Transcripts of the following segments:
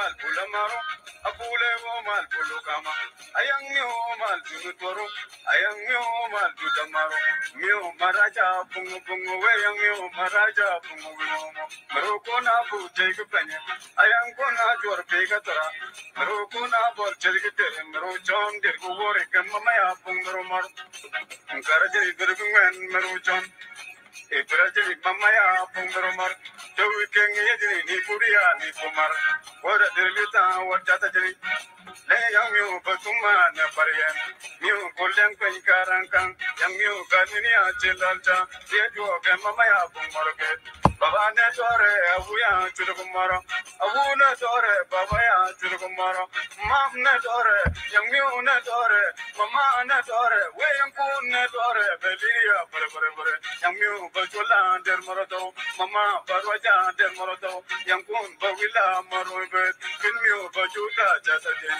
mal pulamaro, apule wo mal pulukama. Ayang mi wo mal tunutoro, ayang mi wo mal tutamaro. Mi wo maraja pungu pungu we yang mi wo maraja pungu pungu. Mero kona bu take penye, ayang kona jor pega tara. Mero kona bol chelgi tere, mero chom dir kuwore kamma ya pungu maro. Karaje ibrahim mero chom. Ibrahim mama Thank you. ni Le yang miu batuma na pariyan. Miu kulyang kwen karangkang. Yang miu kanini achilalcha. Ye juo ke mama ya pungu. Baba ne tore abu ya churu. Abu ne tore baba ya churu. Mam ne tore yang miu ne tore. Mama ne tore we yang kun ne tore. Beliya pare pare pare. Yang miu bachula der moroto. Mama barwaja der moroto. Yang kun bawila maro bet. Kin miu bachuta jasa jeni.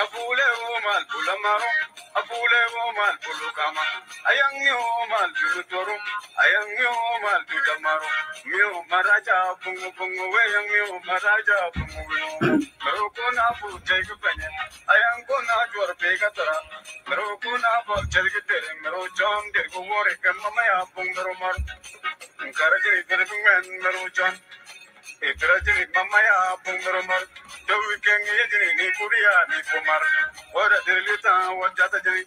abule woman bulamaro, abule woman bulukama ayang mi woman bulutoru ayang mi woman bulamaru mi maraja bungu bungu we yang maraja pungu bungu mero kona bu jai ku penye ayang kona jor pega tara mero kona bu jai ku tere mero jom der ku wore kan mama ya bungu mero mar karagiri der itira jini mama ya pungromar jawi kengi jini ni kuriya ni kumar. Wada dirili tan wajata jini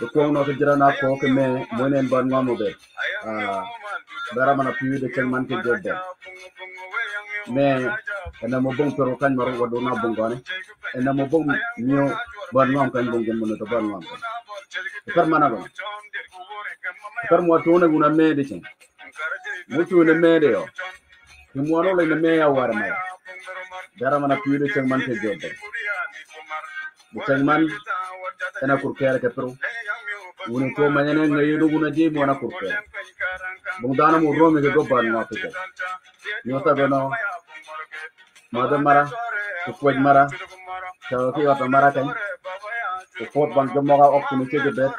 de kuong no ke jira na ko ke me mo nen ban ngamo be ah bara mana piwi de ken man ke jodde me ena mo bong pero kan maro wado na bong gane ena mo bong mio ban ngam kan bong gen mo to ban ngam kar mana go kar mo to ne guna me de chen. Mo to ne me de yo. Mo no le me ya war mai bara mana piwi de ken man ke jodde bu ken man ena kur kere ke pero woni to manyane ngayi do mo na kur kere bung dana mo ro me ke go ban ngam ke nyota beno mada mara ko mara to ki wata mara kan ko pot bang jomo ga ok ni cege bet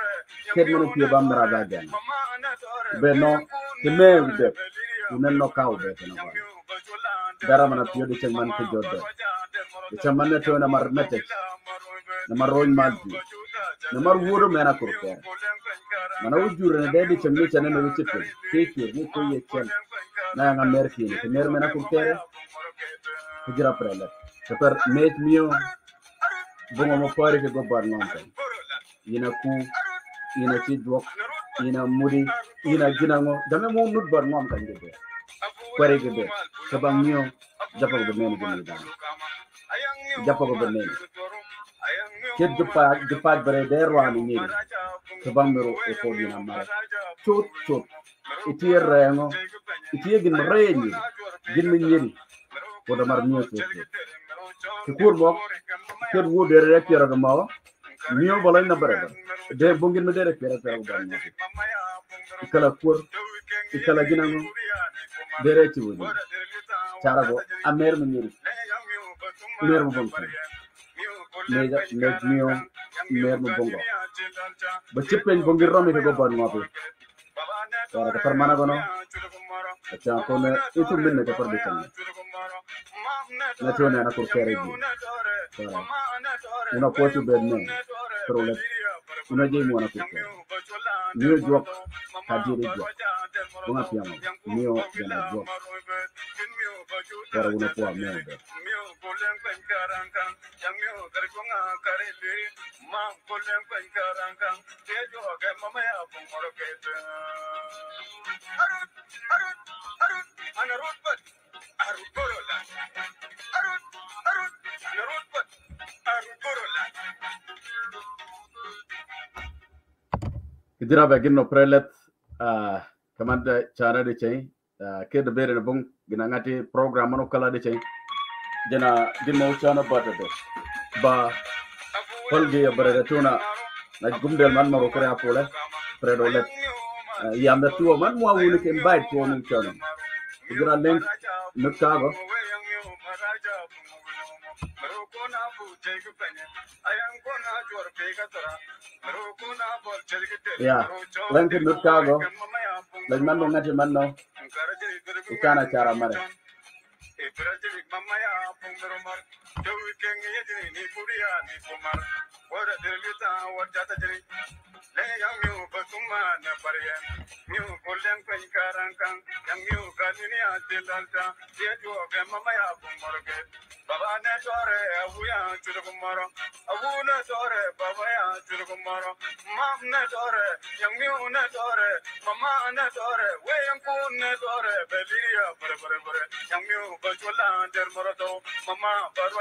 ket mano pie bam mara ga gan be no ke me be unen no kaw be no ba dara mana pio de ceng man ke jodde de ceng man to na mar mete na mar roñ mal ji na mar wuro mena kur ke mana wujure ne de de ceng ni chane no wichipe ke ke ni ko ye chen na nga mer ki ni ke mer mena kur ke hijra prele te per met mio bunga mo pare ke go bar non tan ina ku ina ci dwok ina muri ina ginango dame mo nut bar non kan de kwaregoɓe sabu an miyo japagoɓe mene jomni japa japagoɓe mene ket dupa dupa bere der wani nyeri sabu an miro e kodina mara chot chot itiye rengo itiye gin reye nyeri gin mi nyeri Koda mar nyo chot chot kikur bok. Ket wo dere re piero ga mawa miyo bala na bere de bongin mi dere piero kira ga bere kala kur. Kala ginango de re ci wudi cara go amer min mer mo bonko mio mer mo bongo ba cippen bongir romi ke go ban ngobe Kora ka permana gono. Acha ko ne itu min ne per dikan. Na to na ko kere ji. Kora. Una ko tu bed ne. unajua mwanakupenda nio drop kadiri drop unapiano nio yana drop para unakuwa member Harut, Harut, Harut, ana Rutbat, Idira ba ginno prelet ah kamanda chana de chay ke de bere bung gina ngati program no kala de chay jana ginno chana bata de ba holge ya bare de tuna na gumdel man maro kare apole predo let yamda tuwa man mo wuli ke mbait to mun chana idira link Nukaba. Yeah, lenki nukkago, lek manno ngati manno, ukana chara mare. Tawken yedini ni puriya ni kumar. Wara delita wajata jini. Leya miu batuma na pariya. Miu kulen kwen karankan. Yang miu kanini atilanta. Yedu ke mama ya kumorge. Baba ne tore abuya churukumaro. Abu ne tore baba ya churukumaro. Mam ne tore. Yang ne tore. Mama ne tore. Weyanku ne tore. Beliya pare pare pare. Yang miu der moroto. Mama barwa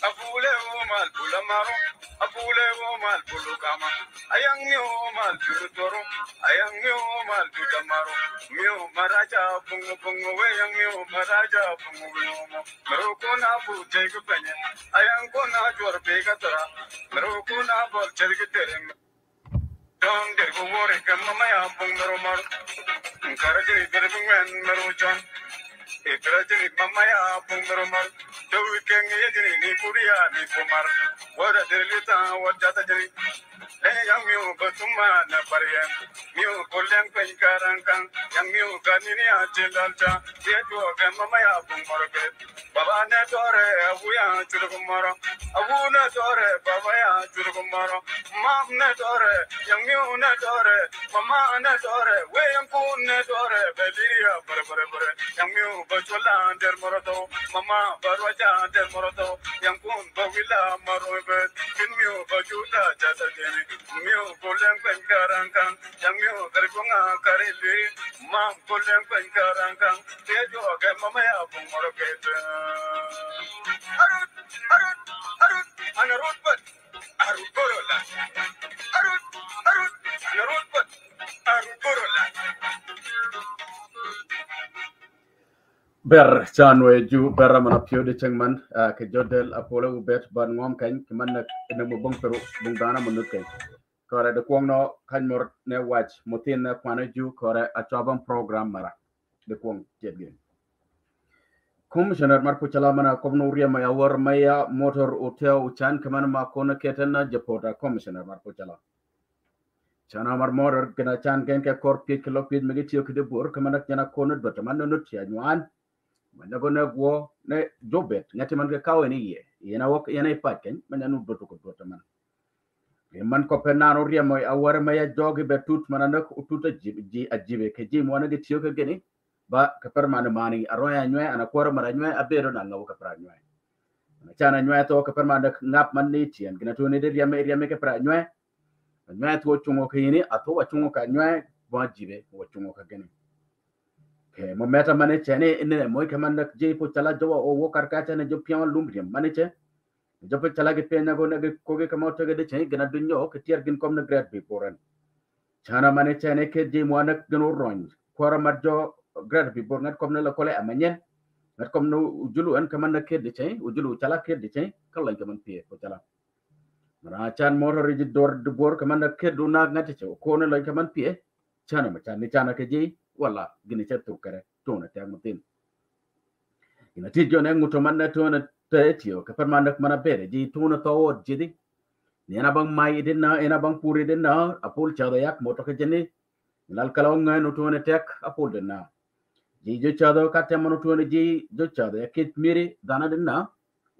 Abule woman pulamaro, abule woman pulukama. Ayang mi woman pulutoro, ayang mi mal pulamaro. Mi maraja pungu pungu we yang mi maraja pungu we Meroko na bu jeng penye, ayang ko na juar pega tara. Meroko na bol jelg terem. Dong dergo wore kamma ya pungu romar. Karaje derbungen merujan. Baba ya chulukumaro Mam ne tore Yang miu ne tore Mama ne tore We yang kun ne tore Beliya bare bare bare Yang miu bachola under morodo mama baroja under morodo yankun bawila marobe kinmyo bachula jada jene myo bolen pankaranka jamyo garbunga karili ma bolen pankaranka tejo ke mama ya bumoroke arut arut arut anarut bat arut borola arut arut anarut bat arut borola ber chanwe ju berra mana pio de chengman ke jodel apole u bet ban ngom kan ke man nak ina mo bong peru bong dana mo nuke kore de kwong no kan mor ne watch motin na kwana ju kore a chabam program mara de kwong jedgen commissioner mana komno uriya maya war maya motor hotel uchan kaman ma kona ketana japota commissioner mar puchala chana mar motor gina chan gen ke kor pi kilo pi megi tiyo kide bur kaman ak jana kona dota man no nut ya nywan man go ne go ne jobet ngati man ke kawe ni ye yena wok yena ipat ken man anu doto ko dota man e man ko penano uriya moy awar maya jogi be tut man nak ututa ji ajibe ke ji mo na ge tiyo ke geni ba ka per man mani aroya nywe ana kor mara nywe abero na ngaw ka pra nywe na chana nywe to ka per man dak ngap man ni tien gina to ne de yame yame ka pra nywe nywe to chungo ka yini ato wa chungo ka nywe ba jibe wa chungo ka geni ke mo meta mane chene inne moy dak je po chala jo o wo kar ka chene jo pian lum riem mane che jo po chala ge pe na go na ge ko ge ka to ge de che gina dunyo ke tier gin kom na grad bi poran chana mane chene ke je mo nak gno roñ kora mar jo grad bi bor ngat kom na la kole amanyen ngat kom no ujulu an kaman na ked chai ujulu chala ked chai kallan kaman pie ko chala mara chan motor ri dor de bor kaman na ked du na ngati che ko ne lan kaman pie chana ma chan ni chana ke ji walla gine ca tukare tona te ngutin ina ti jone nguto manna tona tetio ka permandak mana bere ji tona tawo jidi. Ni ana bang mai idin na ina bang puri idin na apul chado yak moto ke jeni. Lal kalaw ngai no tona tek apul den na ji jo chado ka te mano tona ji jo chado yakit miri dana den na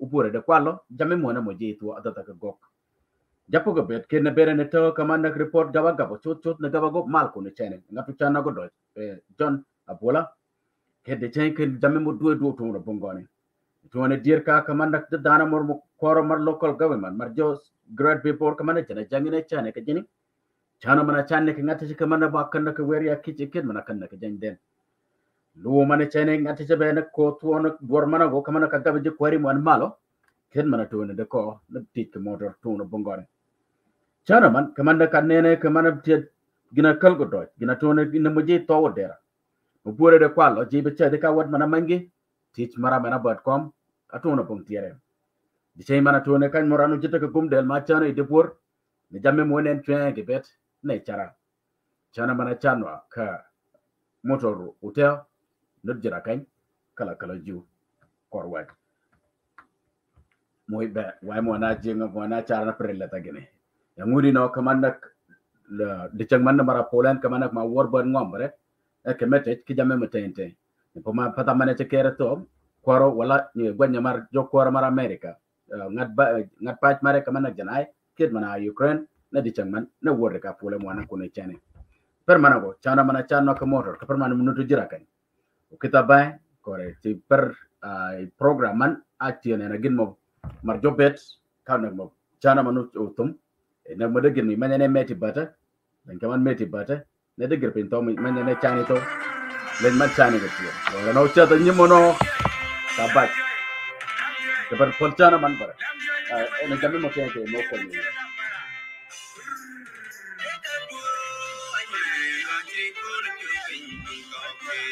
upure de kwalo jame mona mo ji tu adata ka gok. Japo ga bet ken bere ne to kamanda report gaba gaba chot chot na gaba go mal ko ne chene ngatu chana go do john abola ke de chen ken jame mo duwe du to ro bongone tuone dir ka kamanda de dana mor mo koro mar local government mar jo grad report kamanda chene jangine chane ke jini chana mana chane ke ngata kamanda ba kan ka weri ya kichi kid mana kan ka jang den lu mana chene ngati che bene ko tuono dwar mana go kamana ka gabe je kwari man malo ken mana tuone de ko na tik motor tuono bongore chana man kamanda ka nene kamana te gina kal go doj gina tuone gina mo je to dera. Mo pure de kwalo je be che de ka mana mangi tich mara mana bot kom atuono bong tiere. Di che mana tuone kan morano jita ka gum del ma chana de pur ne jamme mo nen ke bet ne chara. Chana mana chanwa ka motor hotel not jira kañ kala kala jiw kor waj moy be way mo na jenga mo na chara na ya ngudi no kaman nak de chang man mara polan kaman nak ma wor ban ngom bare. E ke mete ki jamme mete ente. Po ma pata mane te kere to koro wala ni gwanya mar jo koro mar america ngat ba ngat pach mare kaman nak janai kid mana ukraine na di chang man na wor ka pole mo na kuno chane. Per mana go chana mana chano ka motor ka per mana minuto jira kita bay kore ti per uh, program man atiene na gin mo mar jobet kan mo chana manu utum na ma dëggir mi mane ne metti bata, dan kaman metti bata, ne dëggir pin to mane ne cani to, len man cani ga tiyo. Wala no chata nyimono tabak dabar polchana man bara. Ah, ene jammi mo kente mo ko ni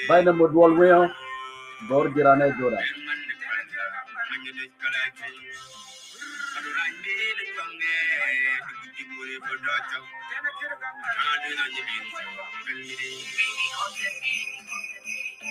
bayna mo dwol weo bor girane jodan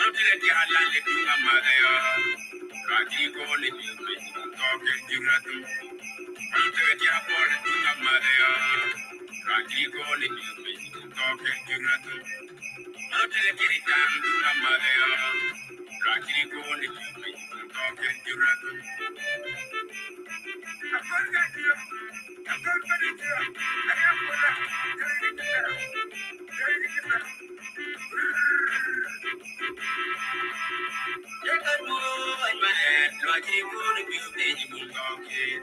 Ejire di ala le dunga magayo. Kadi ko le dunga toke juratu. Ejire di apo le dunga magayo. Kadi ko le dunga toke juratu. Ejire di tam dunga magayo. Kadi ko le dunga toke juratu. Afarga diyo. Afarga diyo. Ayapola. Ayapola. They wanna be faithful talking.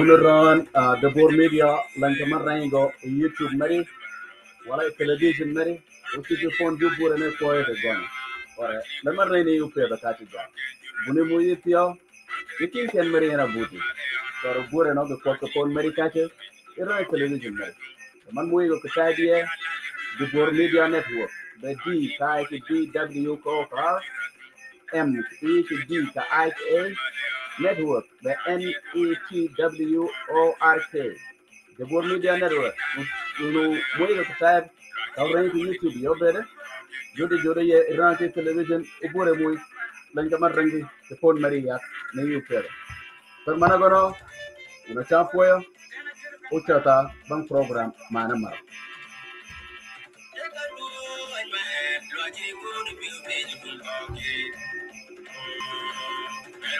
unaran uh, the board media lankaman rango YouTube mari wala television mari uti ju phone ju bure ne koy de gon ore lamar rayni upe da kati ga buni mu yitio yikin ken mari na buti toro bure no ko ko phone mari kake ira television mari man mu yigo kashadiye the board media network The ka to DW ko ka M E D ka I A network the N E T W O R K. The Go Media Network. You no moy you tab ka ran ki YouTube yo bere jode jode ye ran ki television ubore moy lan ka man rangi te phone maria. Ne yu pere per mana gono una chapoyo uchata bang program mana mara Jimmy Moon, if you made it,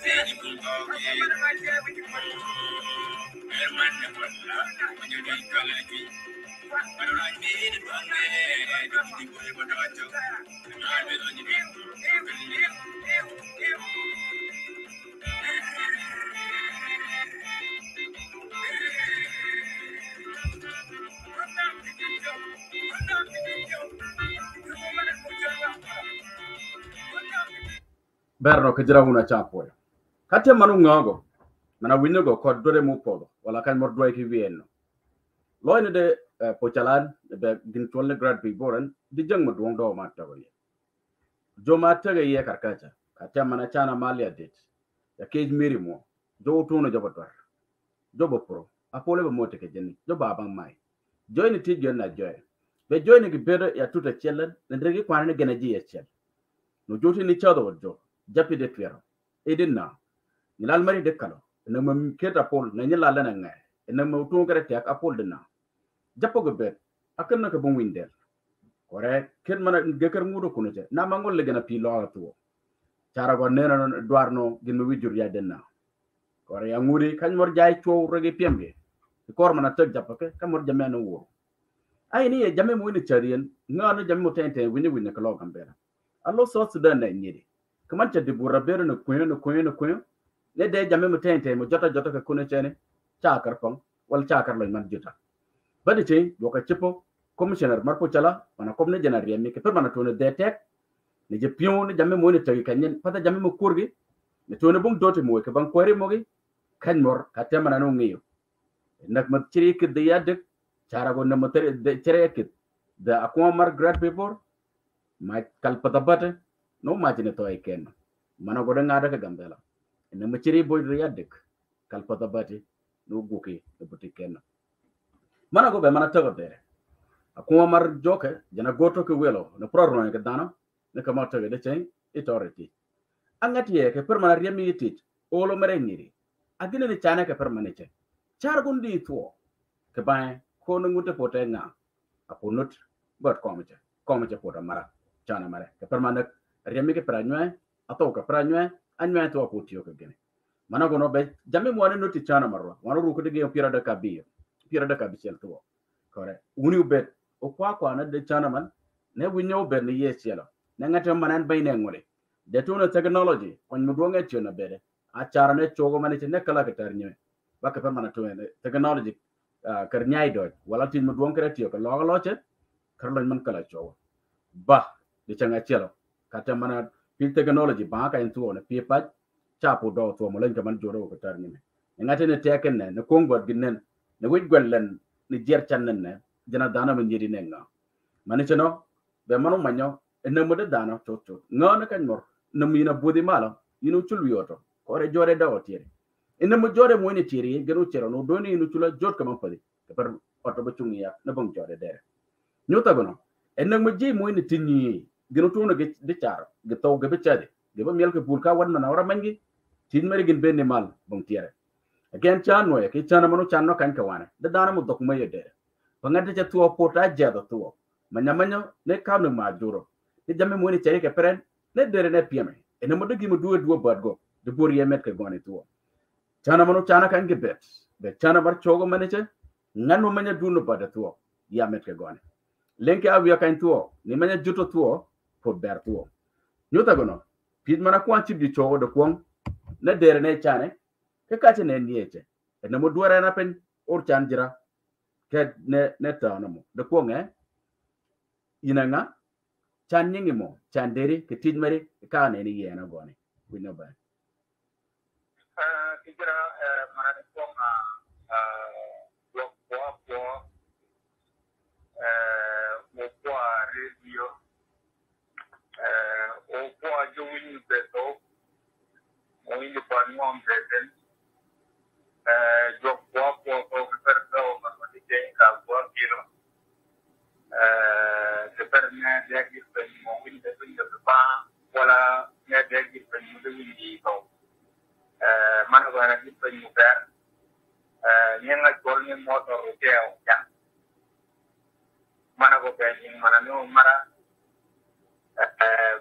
menjadi Berro, che gira una ciao. Kate manu ngago mana winno go kod dore mu polo wala kan mor doy ki wienno loyne de uh, pochalan be din tolle grad bi boran di jang ma duong do ma tago ye jo ma tago ye karkacha kate mana chana malia det ya kej miri mo jo tuno jo botwar jo pro apole be mote ke jenni jo babang mai joy ni ti jonna joy be joy ni bedo ya tuta chellen ndregi kwanane gena ji ya chel no joti ni chado jo japi de twero edin na nilal mari de kalo na mam keta pol na nyala lana nga na ma tu ngare tek apol de na japo go bet akan na ka bon winder kore, ken mana gekar mudo kuno je. Na mangol le gena pi lo to cara go nena no dwarno ginu wijur ya denna kore ya nguri, kan mor jay chow rege piembe kor mana tek japo ke, kan mor jamena wo. Ay ni ye jame mo ni charien ngano jame mo tente wini wini kalo kambera allo so sudan na nyiri kaman che di no kuyo no kuyo no kuyo ne de jamme mo tente mo jota jota ka kuno chene chakar pang wal chakar lañ man jota badi che do ka chipo commissioner marpo chala mana komne jana riemi ke per mana tone de tek ne je pion ne jamme mo ne tagi kanyen pata jamme mo kurgi ne tone bung dote mo ke bang kwere mo gi kan mor ka temana no ngiyo nak ma chiri ke de yadik cara go na mo tere de chere kit da akwa mar grad paper ma kalpata bate no majine to ay ken mana go ngada ka gambela ene ma ciri boy do yadik kalpata bate no guki e buti ken mana go be mana tago dere akuma mar joke jana goto ke welo no prorno ke dano ne kama tago de chen authority angati ye ke permana riemi yitit olo mere ngiri agine ne chana ke permane che char gundi tuo ke bae ko no ngute pote nga apunut bot komeche komeche pota mara chana mare ke permane riemi ke pranywe ato ke pranywe anywe to aputio ke gene mana gono be jamme mo no ti chana marwa wana ru ko de pira da kabiyo pira da kabichel to kore uni ubet o kwa na de chana man ne winyo be ni yesielo ne ngate manan bay ne ngore de to technology. on mu donga tiona bede a chara ne chogo mane ne kala ke tar nywe ba ke mana to ne technology kar nyai do wala tin mu donga tiyo ko lo lo che man kala ba de changa chelo kata mana pi technology ba ka en tuo ne pi pa chapu do to mo len kaman joro ko tar nyime ngate ne teken ne ne kongo ginnen ne wit gwellen ni jer channen ne jana dana men yidi ne nga mani cheno be manu manyo ene mo dana to to nga ne kan mor ne mi na budi mala yinu chul yoto ko re jore da otiere ene mo jore mo ni tiri genu chero no do ni yinu chula jot kaman padi. Ke per oto ba chungi ya ne bang jore dere nyuta gono ene mo ji mo ni tinni genu to no ge de charo ge to ge be chade ge ba miel ke bulka wan na ora mangi tin mari gin ben ni mal bang tiere again chan no ke chan manu chan no kan kawane da dana mu dok mayo dere pangante cha tuo pota jado tuo manya manya ne kanu ma juro ni jamme mo ni chere ke peren ne dere ne pieme ene mo dogi mo duwe duwe bad go de bur yemet ke gone tuo chana manu chana kan ge bet be chana bar chogo mane che ngan manya dunu bada tuo ya met ke gone lenke avia kan tuo ni manya juto tuo pot ber tuo nyuta gono pit mana kwan chip di chogo de kwong ne dere ne chane ke kache ne nieche. Ene mo duere na pen or chan jira ke ne ne ta na mo. De kwong eh ina nga chan nyingi mo chan deri ke tid mari ka ne ni yena gone winyo ba kijira mana ni kwong a wawili kwa ng'ombe then jokwako okeperdoma matijenka gwakiro teper nedegirpeny mowinbetonyebba wala nedegirpeny mudewinjiito manogonegirpeny muper nyeng'achuol ni motor ukeo ja manogopeny mana ni umara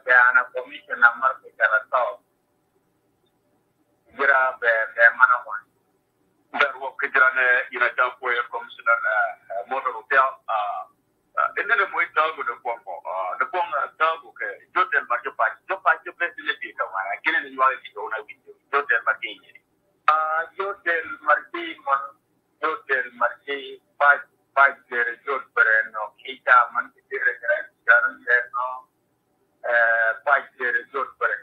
be ana komisiona mar pikala south jira ɓe manawa nder wokko jirane ina jankoye commissioner motoro pea innene moye tago nde gongo nde gonga tago ke joddel mbar joppaji joppaji joppeɗe lebbi kam guine ne wawi jowna winde joddel mbar ke yiɗi joddel mbar ke mon joddel mbar ke paji fajjere joddore no keita man ɓe dirre grandigarno fajjere joddore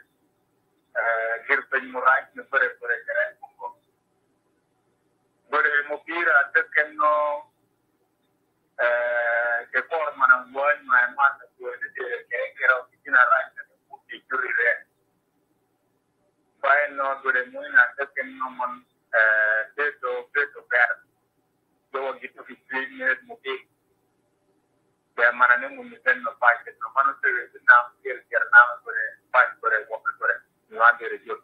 ಗಿರ್ತಂಗ್ ರಾಂಕ್ ಬರೆ ಬರೆ ಬರೆ ಮುಪೀರ ಅದಕ್ಕೆನ್ನು che formano un buon mandato di dire che era vicino al rank di tutti i giurire poi no dure muy na che non mon eh detto detto per dove gitu di streamer muti per manane un miten no pa che no mano se na che che na pare pare wagere jot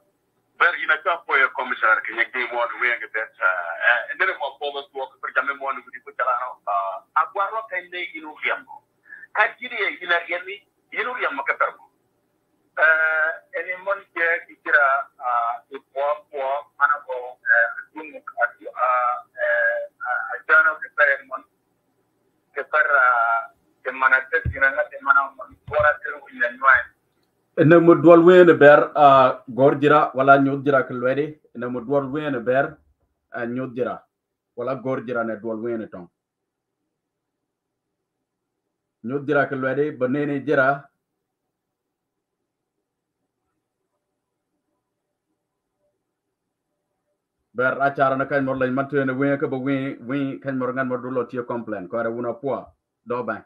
bergi na ka poye commissioner ke nyek dey mon we ngi bet eh ndene mo po mas wok per jamme mon ngi ko jalano agwaro kay ne yinu riambo ka jiri e ina yemi yinu riambo ka permo eh ene mon ke kira e po po mana bo eh dum a eh a jano ke pere mon ke para ke mana tesina na ke mana mon ora tero ina nyua ina mudwal wene ber uh, gor jira wala nyod jira kalwedi ina mudwal wene ber uh, nyod jira. Wala gor jira ne dwal wene tong. Nyod jira kalwedi banene jira. Ber achara na kany mor lany mantene wene ka ba wene wene kany mor ngan mor dulo tiyo complain. Kore wuna pua do bank.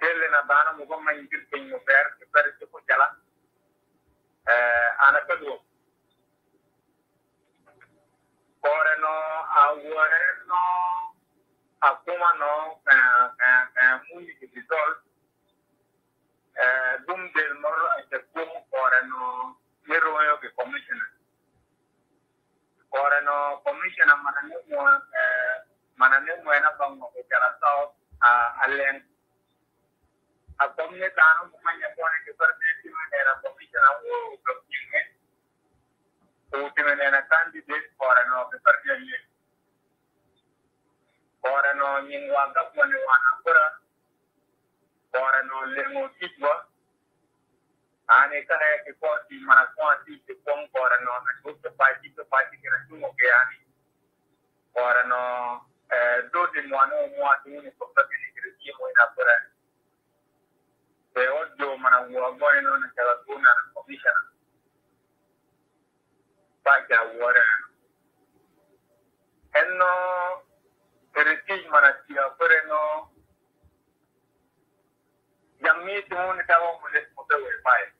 ቴለናባነ ሙጎማ ይንግልኝ በር በር ጥቁ ጀላ አነፈዱ ቆረኖ አወረኖ አኩማኖ ሙኒ ሪዞል ዱም ደል ሞር አጀኩ ቆረኖ ሚሮዮ ኮሚሽነ ቆረኖ ኮሚሽነ ማናኔ ማናኔ ሙና ባንጎ ጀላ ሳው አለን eh e kum ore no miro yo che commissioner ore no commissioner mana ne eh mo na wo candidate for no ke permiti for no nyin wanga pone wana pura for no lengo kitwa ane kare ke ko ti mana ko ti ke pon for no na ko ke party ke party ke na tumo ke ani for no eh do di mo no mo ati ni ko permiti ke ti mo ina Teodyo, Managuaguareno, Nacadacuna, Comilla, Pacaguareno. Enno, Teretis, Manachiafuereno, Yami, Tumun, Cabo, Mulespote, Wepae.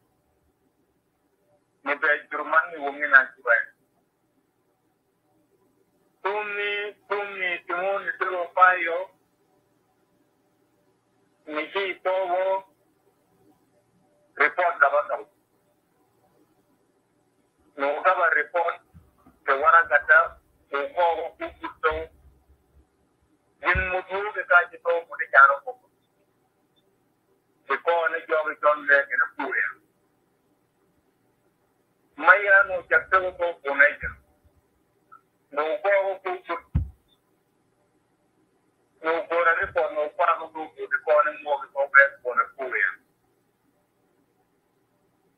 Nebe, Jurman, Women, Antibae. Tumi, Tumi, Tumun, Tulo, Payo, Miji, report gaba ɗau. No report gata ko ko ko kuto din mutu ke ka ji to mu de jaro ko. Ko le ke na pure. Maya no jakta ko ko ne. No ko ko ku no ko report no ko ko ko ko ko pure.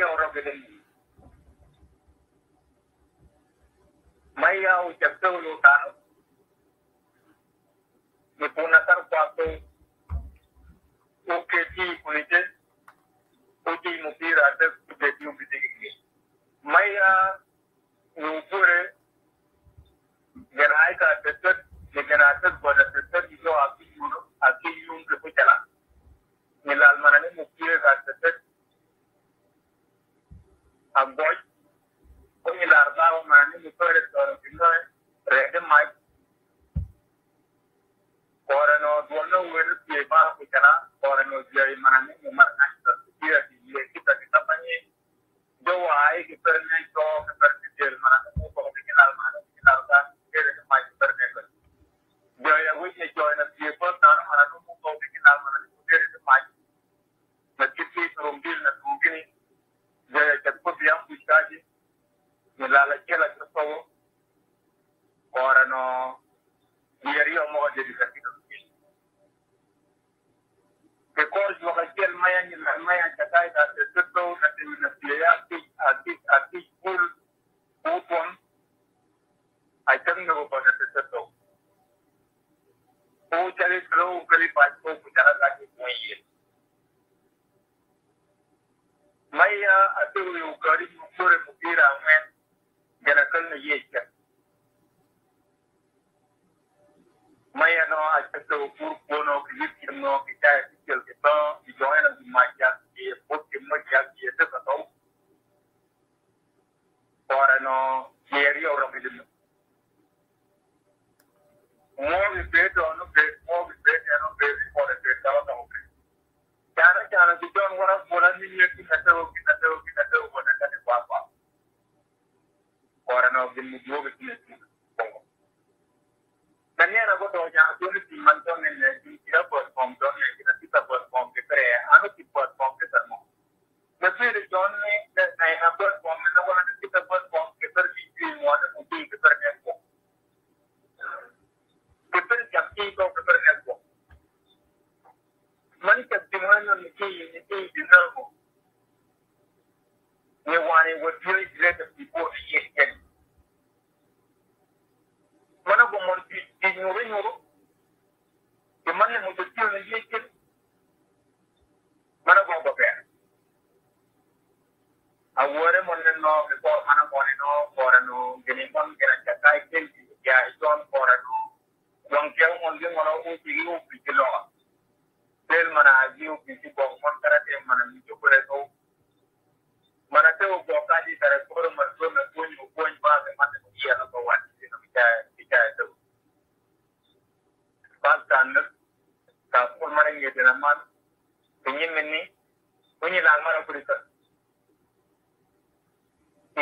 eh oro gede maya u jakto lu dano ni puna tar pato uke ti kunite uji mupira te uji ti ubidi maya nupure gerai ka tetep ni genatet boda tetep ito aki yuno aki yung ke puchala ni lal manane mukye ka tetep agoy ko ni lar ba manane mukere to kino rede mai korano duono wer pie ba puchala korano jai manane umar na ta kia di ye kita kita panye jo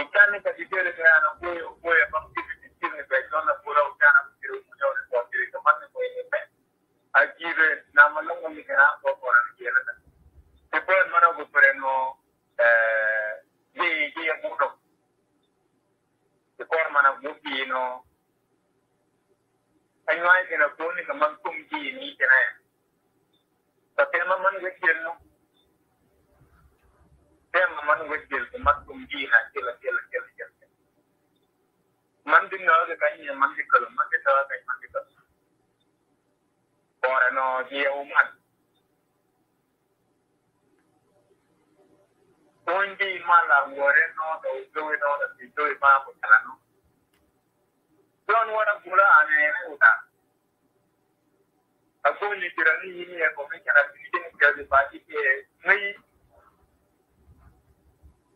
totalmente asistida ciudadano puede, puede permitir una persona por autónoma que lo puso de cualquier tomando. Aquí nada más lo que nada por la izquierda. Después eh el que no pone que ni que nada. Que no मन विद्यते मन गुंगी है अकेला अकेला अकेला अकेला ಮಂದಿನ ಒಳಗೆ ಕೈ ಮಂದಿಕ್ಕಲು ಮಂದಿನ ಒಳಗೆ ಕೈ ಮಂದಿಕ್ಕಲು ಅವರನ್ನು ಜೀವವು ಮಾಡಿ ಒಂಜಿ ಮಾಲ ಒರೆನೋ ದೌದ್ರುವಿನೋ ದಿದ್ದುವಿ ಮಾಬುತ್ತಲನು ಲೋನ್ ಒಡ ಗುಳ ಆನೆಯೇ ಊಟ ಅಗ್ಗೋ ನಿಟ್ಟಿರಲಿ ಇನಿಯ ಕೊಮ್ಮೆ ಕೆಲ ಬಿಲ್ಡಿಂಗ್ ಕೇಳಿ ಬಾಜಿಗೆ ನೈ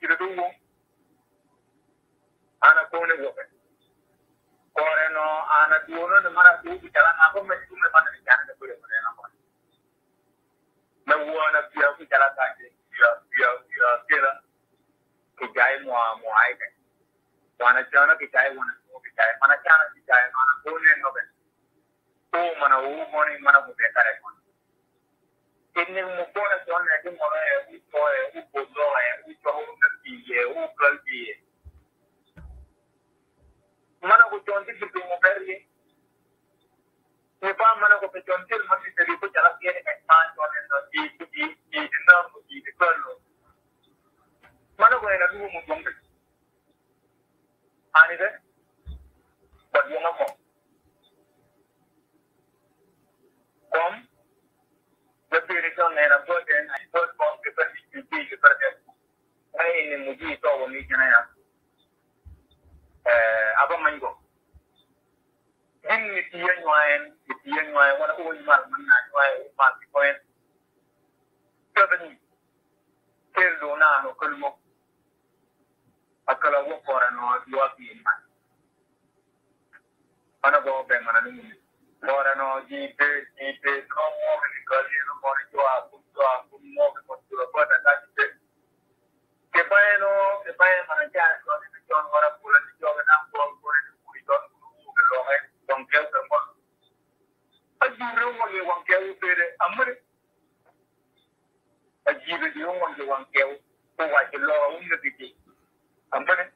jire du wo ana ko ne wo kore no ana du no ne mara du bi kala na ko me du me mana ni kana de pure pure na ko na wo ana pia ku kala ka ke pia pia pia kera ke jai mo mo ai ke wana jana ke jai wana ko ke jai mana jana ke jai mana ko ne no be to mana wo mo ni mana ko be kare ko inni mu kone to ne di mo e u to e u bo do e u to u na ti e u kal ti e mana ko ton ti ti mo beri ne pa mana ko pe ton ti mo ti ti ko jala ti e ka ma to ne no ti ti ti ti na mo ti ti Napirito nella tua gente, il tuo sponsor per il dice perché è in mugito o mi chiama Abba Mango. En mi tiya nyuayen, mi tiya nyuayen, wana uwi mal manna nyuayen, mal ti koyen. Tabani, tel do na no kulmo. Akala wukora no, yuwa piye man. Ana bawa morano di, pe- di Pescomo, di Galeno, Morico, appunto, appunto, appunto, poi da tanti che poi no, che poi mangiare, cose che sono ora pure di giove, un po' ancora di cui sono che lo è, non che per mo. Oggi non voglio anche per amore. Oggi non voglio anche per un guaglio, un di amore.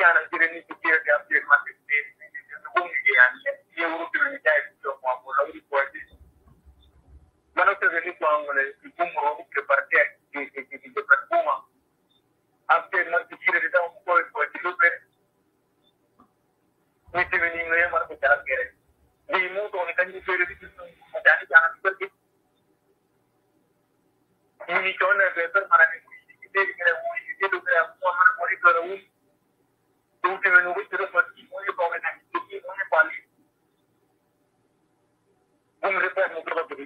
yani direnişi bir bir Unicorn è per manare quindi, che devi creare un, che devi creare un, ma non puoi creare un, तुमचे वेळोवेळी फिरत होती मुली पाहण्यासाठी ती मुली पाहिली उमरे पण मुक्त होती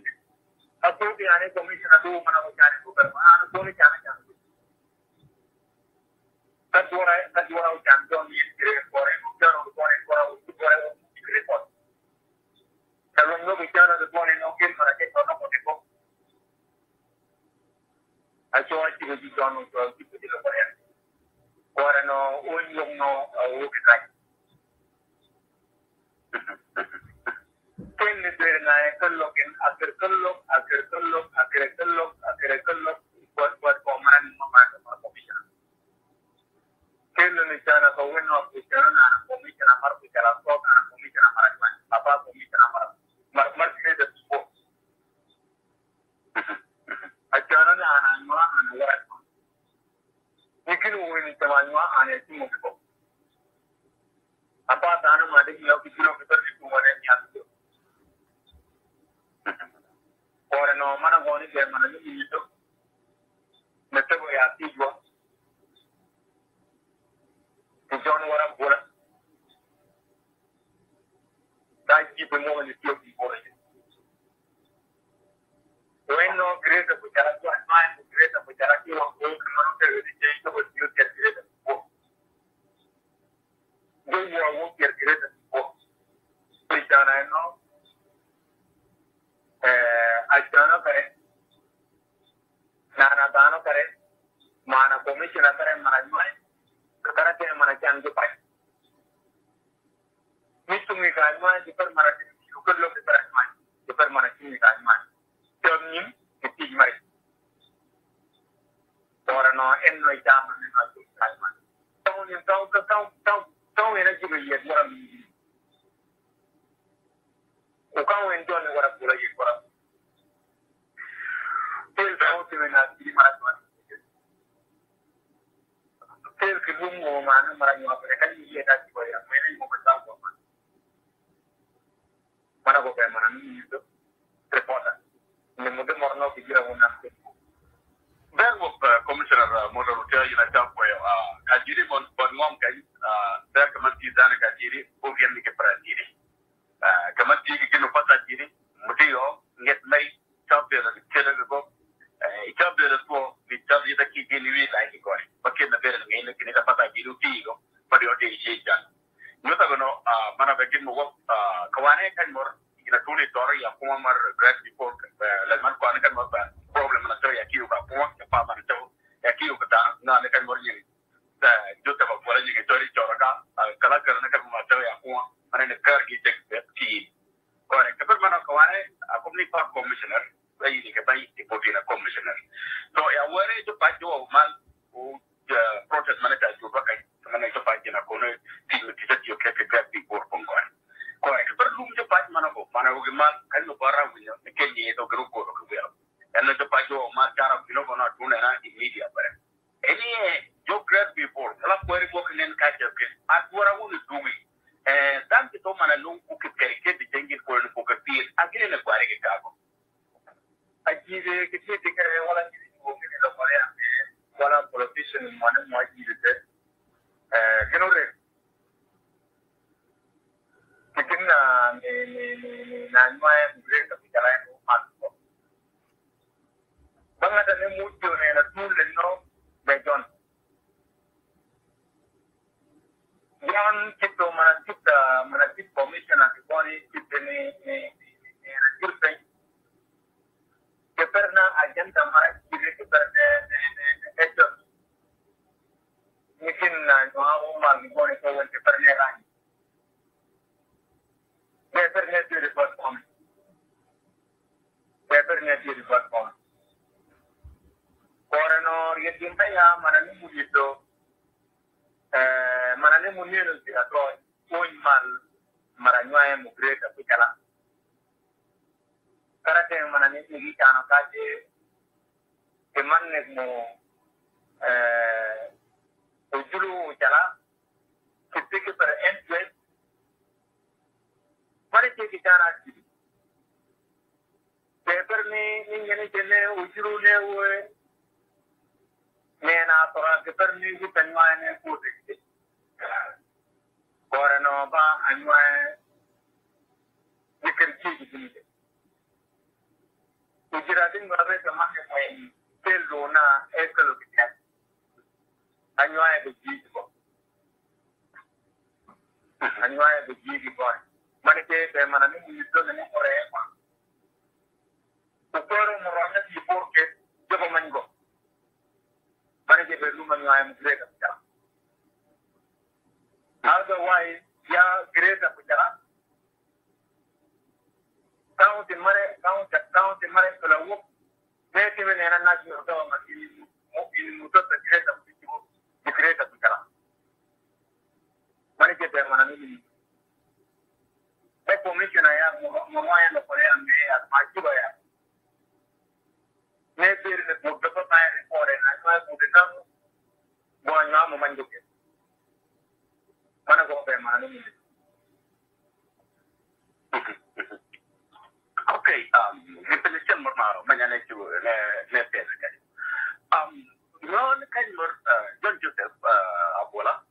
అప్పుడు అనే కమిషన్ అది మనం క్యారెక్టర్ కర్మ అనుకోని చాలా ఛాన్స్ తద్వారా తద్వారా ఛాన్సోన్ కోరే ముఖ్యం కోరే కోర ఉత్తు కోరే రిపోర్ట్ సర్వంలో విచారణ రిపోర్ట్ నేను ఓకే మనకి కొన్న కొట్టుకో అచోచి విజిట్ కాను కొట్టుకో warano unyong no awukitan. Ken ni tuir na e kullok in akir kullok, akir kullok, akir kullok, akir kullok, ba yi tayi daga bai e ko fina commissioner to ya wore to pa do mal county mare county county mare kala wo ne ke be na na ji to ma ki mo in mu to ta greka kuchara ni greka kuchara mane ke be mana ni e commissioner ya mo ya no kore ame ya ma ki ba ya ne bir ne bu to ta ya kore na ma de na bo nya mo man ke mana ko be mana ni Okay, um, Окей, не пенесен мурмаро, мене не тю, не пенесен. Но не кань мур, Джон Джозеф, абола,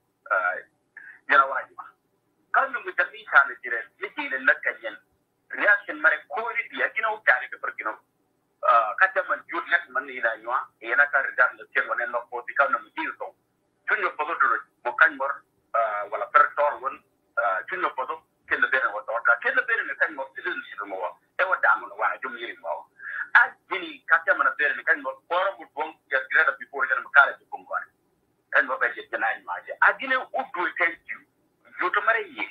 яна ванима. Кану мы дали саны дире, не тиле на каньен. Реакшен маре кори дия, кина у тяри пепер кина. Катя ман юр нет ман ина нюа, ена кар дар на тир ванен на поти кану мы дил то. Чуньо подо дуро, бокань мур, wala per tor won, чуньо подо, kenda бера вот, кenda бера не кань мур, сиден сиден мова. ewa damun wana jum yiri mo ajini katte mana bere ni kan mo boro mu bon ya grada bi boro kan makala bi bon gwan kan mo baje jana ni maje ajine udu kan ju ju to mare yi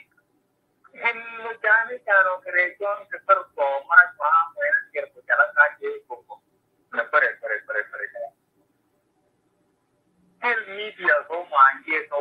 en mo jani taro kare jon ke par ko mara pa mo ya ger ko tara ka je ko ko na pare pare pare pare. Tell media go manje so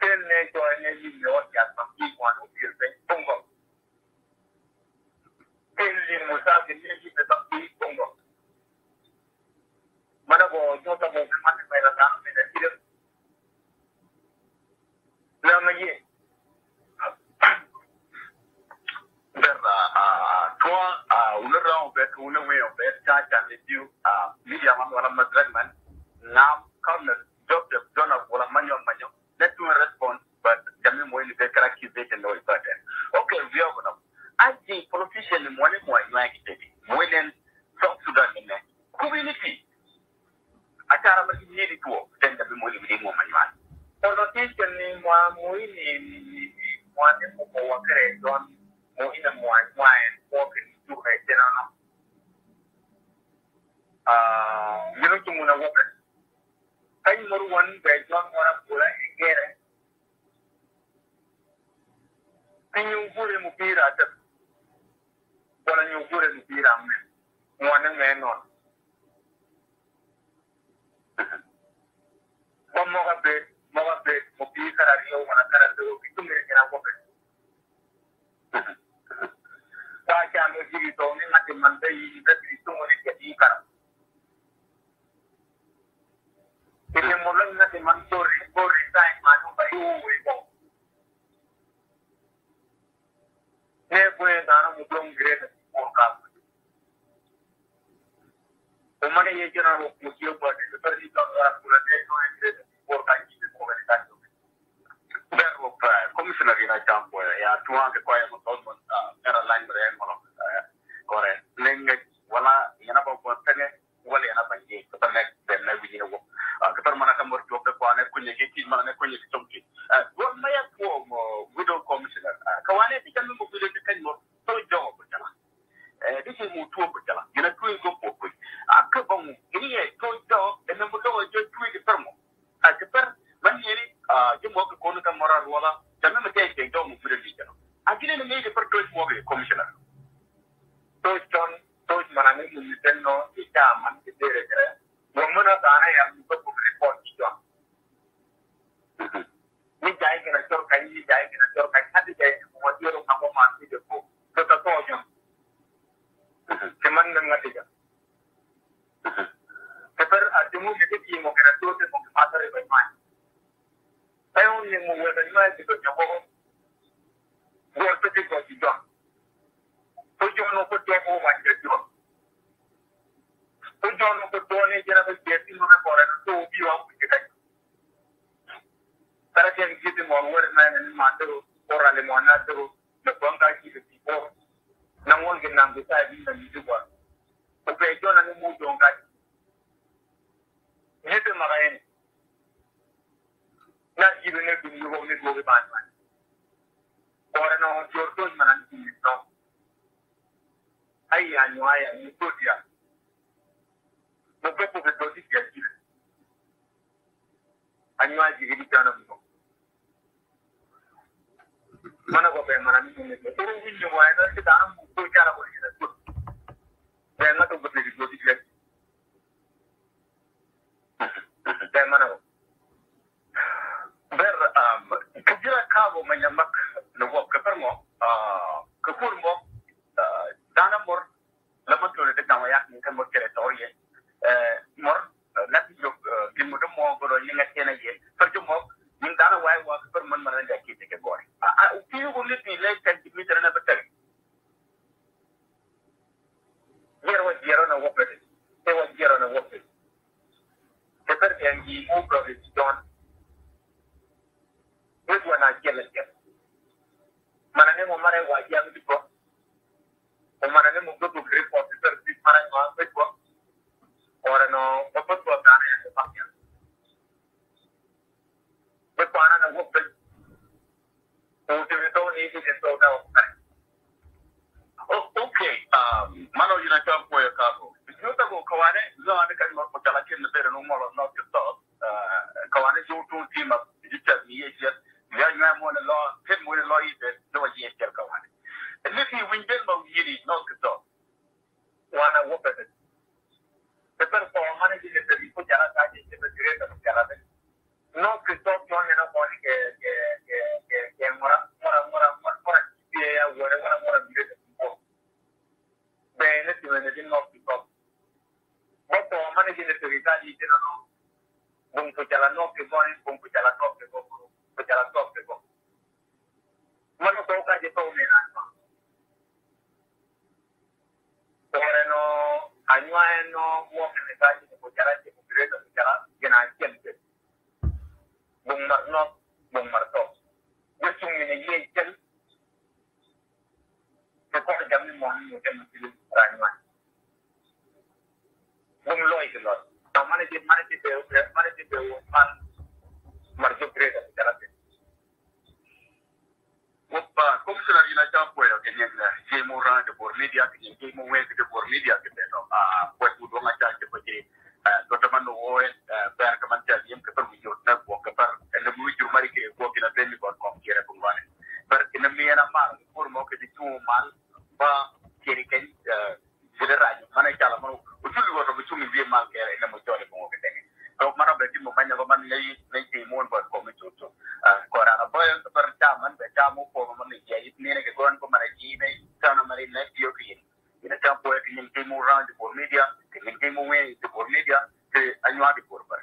tên này cho anh em nhìn nó chặt bằng đi qua nó chuyển thành công cộng tên liền một sao thì nên nhìn bằng kỳ công cộng mà nó bỏ cho ta một cái mắt này là sao mình đã chỉ được. Làm cái gì? Ver a tua a un rao bet un we o bet cha cha le diu a mi ya man wala madran man nam kam na job de dona wala man yo let me respond, but jamii mwili be karakizete ndo ipate. Okay, vyogona. Aji politician mwani mwa United States, mwili South Sudan ne community. Achara mati nyiri tuo, then jamii mwili mwili mwa manyuani. Politician ni mwa mwili mwani mwa wakere, nasiru orale mo nasiru de tipo na wonge na mbita di na midwa ko pe jona ni mu donga ne te magayen na ibe ne dum yobo ne go ban no jorto manan ki no ai anyo ai ni todia no మనకు మనం గురించి పోయిన దానం చాలా Jangan tuh berdiri dua tiga. Dan mana? Ber um, kejira kau menyamak nuwak kepermo uh, kepurmo uh, dana mor. Lemot lo dekat nama yak ni kan mor teritori eh, mor nanti lo gimudu mau gorol ni ngasih na ye perjumo ndara waye wa man man a a ki go le ti le kan mi tara na bata yero yero na wope te wa yero na wope te per en gi mo provision e wa na gele ke mana ne mo mare wa mi ko o mana ne mo go to report per ti mara wa pe ko ora no papatwa കാണാൻ you need. Okay, um, mano yana kan koya kaso. Yau ta goka wani zuwa wani kan makalakin da bai da numa wa not your mo na law tin mo law yi da no ye ya ka wani. Nifi win bin ma yi ni not your thought. Wana wo pe. Pe per ko mani ji da ko non piuttosto alle napoli che, che, che, che, che è una, una, una, una, una spia, una, una, una vivete un po'. Bene, si vede il nostro top. Dopo, ma ne viene per l'Italia, c'erano un po' alla notte, buoni, un po' alla notte, un po' alla notte, ma non so che poi mi lascia. Erano, a noi hanno uomini che si può chiaramente, che si può chiaramente, don Marnot, don Martos. Yo soy un minigüente. Recuerdo que a que me tiene un Don Loigelor. La mano de Mare de Peu, la mano de Peu, man, Marjo Creda, de la Opa, ¿cómo se la vi la que en el Gemo Radio por media, que en Gemo Web por media, que pero, ah, pues, tú no me que porque, ah, no te mando hoy, ah, ver que mantiene bien, que permite, no, ina mu jur mari ke ko gina den ko ko kire ko ngane bar ina mi yana mar por mo ke tu mal ba kire ke jere rajo mana kala mo utul wo to tumi bi mal kere ina mo tole ko ke den donc mara be timo banya ko man lay lay ti mon ba ko mi tutu ko ra na boy to bar ta man be ta mo ko man ni ye ni ne ke gon ko mara ji ne tana mari na yo ki ina ta ko ke ni ti mo round for media ke ni ti mo we for media te anywa di for bar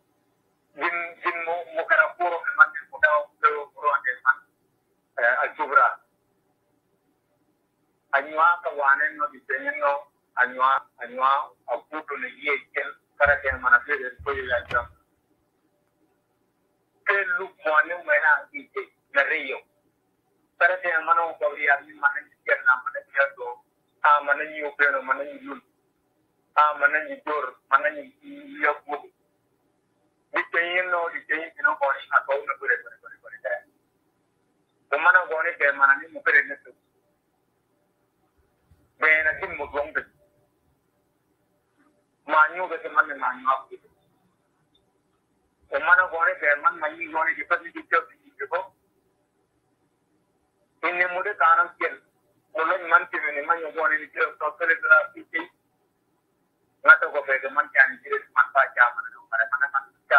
din din mo mo kara puro ke man ko daw ko puro ande man eh anywa ka wane no. Di tenyen no anywa anywa aputo ne ye ken kara ken mana te ko ya jam ke lu mo ne mena ite na rio kara ken na do a a dor mana ni man pa ja man no mara man man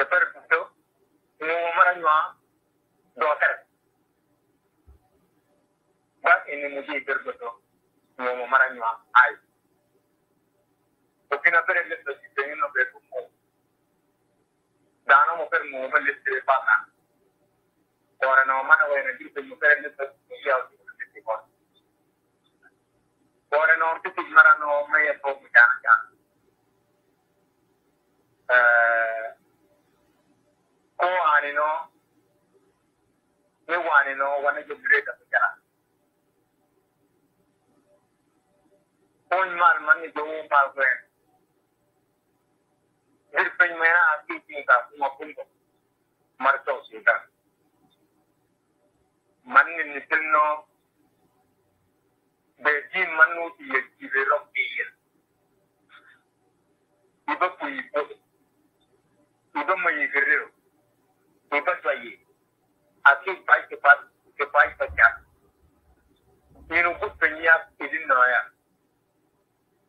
te permito nuwo marañuma doo tere ba inni muji gergoto nuwomo marañuma ay. Oppina pere leɗɗo sitteino ɓe ko mo danomo per mumo lettire fata korenoo mana wayno jirɓemo pere leɗɗo yaw jiɓo letti kon korenoo titi maranoo maye fomi jo ma ko. Dir pe mera aki ti ka kuma punto. Mar to si ka. manni ni tinno be ji mannu ti ye ji be ro ki ye iba ku iba ma iba sa yi aki pai ke ifaayi fakkar inu kuttu nyiya idin nooya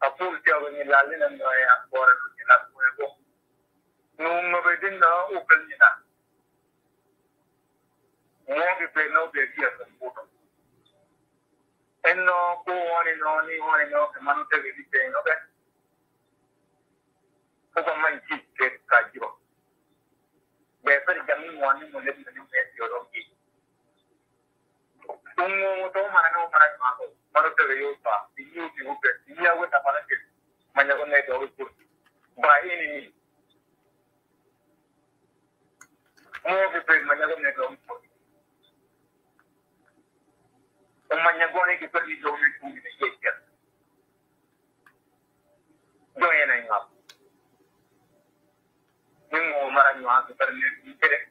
apuul tiyago nyi laalina nooya boore nu nyi laal mooya go nuu din pe ni ke no be kuka man ci ke ka jiro be fer jamin wani mo ki Tumutong mananong parang ako. Manong taga yun pa. Iyo si Upe. Iya ko sa parang kit. Manya ko na ito ako po. Bahin ni. Mo si Fred manya ko na ito ako po. Ang manya ko na ito ako po. Iyo ko na ito ako po. Doon yan ay nga. Yung umarang yung ako. perni perni.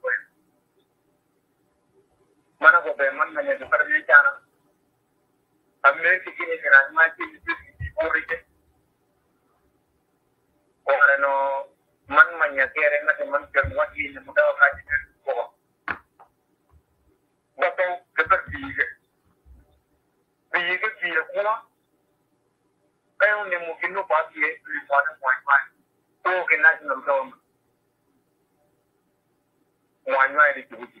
Pokemon hanya super bicara. Sambil begini gerak mati itu ori ke. Karena man menyakere na teman kerja ini mudah kaji dan kok. Betul keter biye. Biye ke biye kuma. Mungkin lo pasti ya, lebih banyak wifi. Tuh kena sih di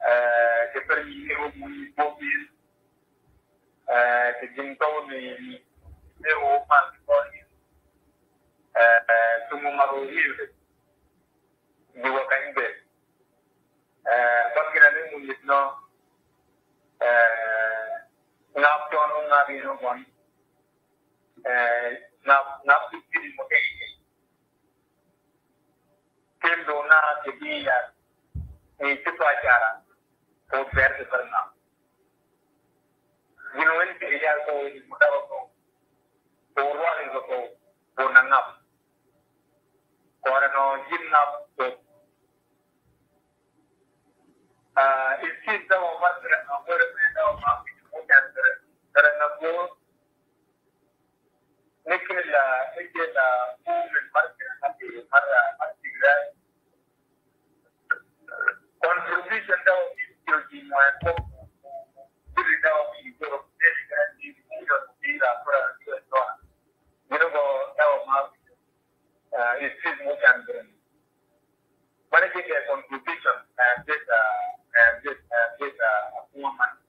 eh, che per gli eroi mobili eh, che genitori di Roma poi eh, sono marocchini di Wakanda eh, perché la mia moglie no? Eh, un altro non ha vino con eh, na na tutti i modelli che non ha che dia e tutto a chiara ko verde karna ginuen kebiya ko mutawa ko ko ruwa ko ko nangap ko no jinnap ko uh, isin da wa marra na gore me da wa ma ki ko kan dare dare na ko lekin la ake da ko min marra na ke marra marra contribution da managing their and this uh, and this and this uh, woman.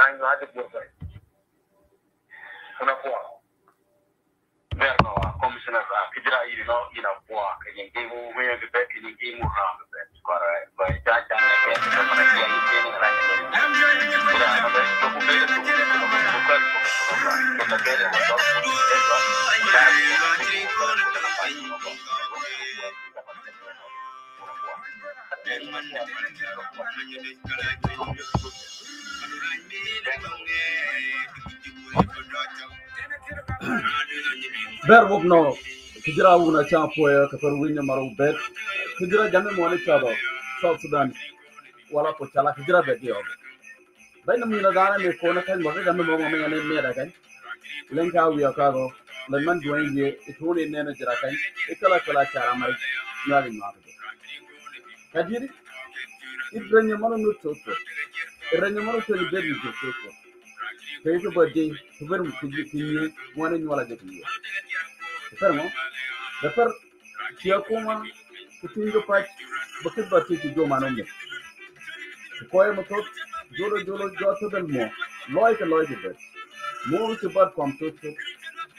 time lá de Bozai. Unakuwa verno wa commissioner a kidira iri no ina kuwa kanyen game mu mu yabi bet ni game mu ha bet kwara ba ta ta na ke ta fara ki yi ne ran ne kura na ba to ku Vai to ku ko ko ka ko ka ko ta be da to ku be to ta ni ko ta fa yi Thank you. Kijira wuna cha poya ka par winya maro bet kijira jame mo ne chado south sudan wala po chala kijira be dio bay na mina dana me ko na kan mo ga me mo me ne me da kan len ka wiya ka go len man duwen ye itone ne na jira kan ikala kala chara mai nyali ma kadiri ibranya mano no toto ibranya mano to ni be ni toto kai ko bade ko ber mu kiji kinye mo ne nyala de kinye fermo da far kiya kuma kutin ga pat bakit ba ti jo manon ne ko ya mo tot jolo jolo joto del mo loy ka loy de mo ci bat kom to to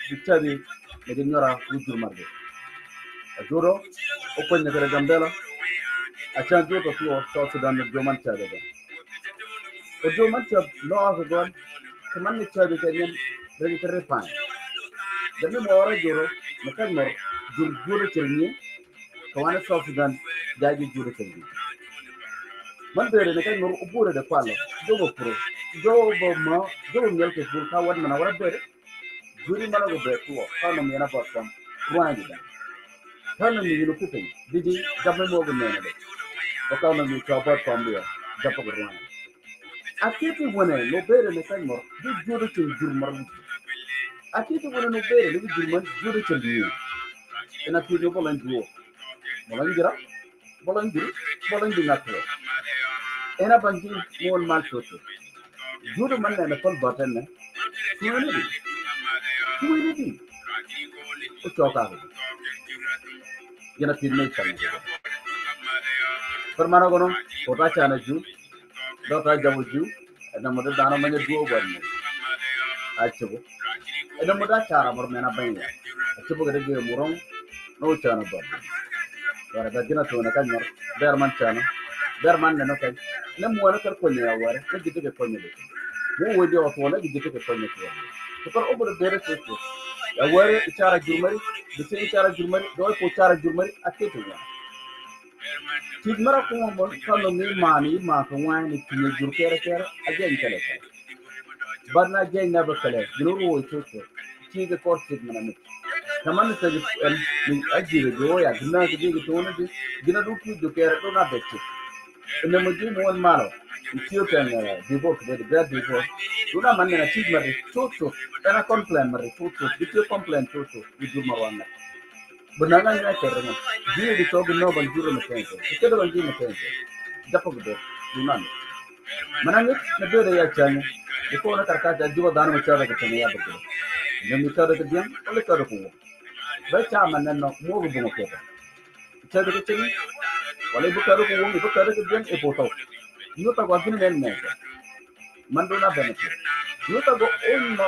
bitari ne de nyora wujur marde a joro o ko ne ga gambela a can jo to tuwo so sudan ne jo man ta Odo matchup lo'o gon kamanni chobe kenyan regi tere pan. Dami mawara joro makan mer jur juro cernyi kawana South Sudan jaji juro cernyi. Mandere nakan mer ubure da kwalo dogo pro dogo ma dogo nyal ke jur kawan mana wara bere juri mana go bere tuwa kana mena patam ruana jida. Kana mi yulu kupen didi jamme mo go mena de. Bakana mi chapa pambia japa go ruana. akete wone no bere no kan mor du jodo chen jur mar akete wone no bere no jur mar jodo chen ni ena tu jo bolan duo bolan jira bolan jir bolan jir nakro ena banji mol mal soto jodo man na kon batan na tuwene di tuwene di o choka ho yana pirme chan farmana gono kota chana ju dota jawju ena moda dana manya duo gorne acebo ena moda cara mor mena banya acebo gade ge murong. No chana bor wara ga dina to na kanyar. Der man chana. Der man ne no kay ne mo wara kar konya ya wara ne gitu ke konya de mo wodi o to na gitu ke konya ko to kar obro dere se ko ya wara ichara jurmari. Bisi ichara jurmari. Do ko ichara jurmari. Aketo ya tit mara ko mo kallo mi mani ma ko wani tine jur kere kere ajen kele kele barna jen na ba kele jinu ro to to ti ga ko tit mana mi kaman ta ji mi aji re do ya dinna ga ji to ne ji gina du ki do kere to na beti ne mo ji mo won malo tiyo ken ne di bo ke de grad di bo. Duna man na tit mari to to ana complain mari to to tiyo complain to to di du marwan na. banana nga terrenga dio di togo no ban juro na tenso to ban juro na do dapo man dinan manangi na do da ni ko na karka da jiwa dana machara ka tanya ni na mitara ka diam le ka ruku ba cha na no mo bu bunga kota cha da ka tini wale bu ka ruku ni bu ka ruku diam e poto no ta ko gin men men man do na ba ni no ta go on no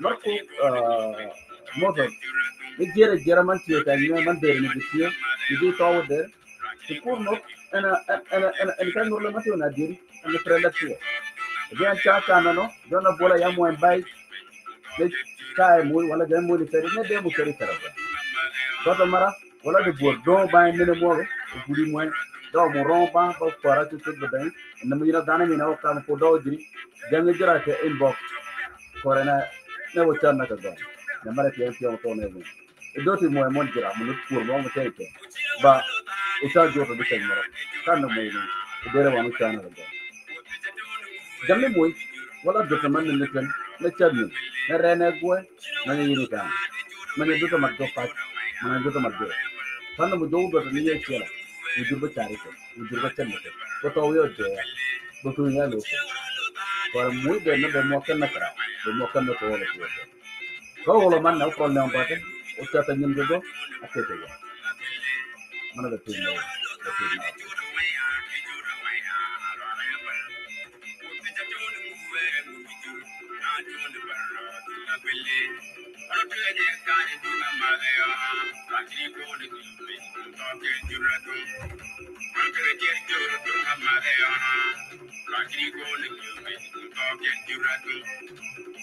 Marco uh, motor ni jere jere man tiyo ta ni man dere ni bitiyo ni di tawo der ti kurno ana ana ana ana kan nurle mati na diri ana prenda tiyo bi an cha ta no dona bola ya mo bay de kai mo wala de mo ni fere ne de mo fere fere do mara wala de bor do bay ne mo be gudi mo do mo ron ba ba para tu tu be na mo ina dana mi na ka mo do jiri jangi jira ke inbox korena ne wo chan na ka do na mara ke fiyo to ne mo do ti mo mon jira mo pour mo mo ba usa jo to de mara kan mo ni de re wa mo chan na do jamme mo wala do man ne ken na chan ni na re na gwe na ni ni kan ma ne do to ma do pa ma ne do to ma do kan mo do do ni ye chela ujur ba chari ko ba chan ko ko to yo de ba tu ya lo ko mo de na de mo ken na kra de mo ken na ko wala ko Gawolo man na ukol na umpate, utata nyum gogo, atete ya. Mana da tu na, da tu na. Thank you.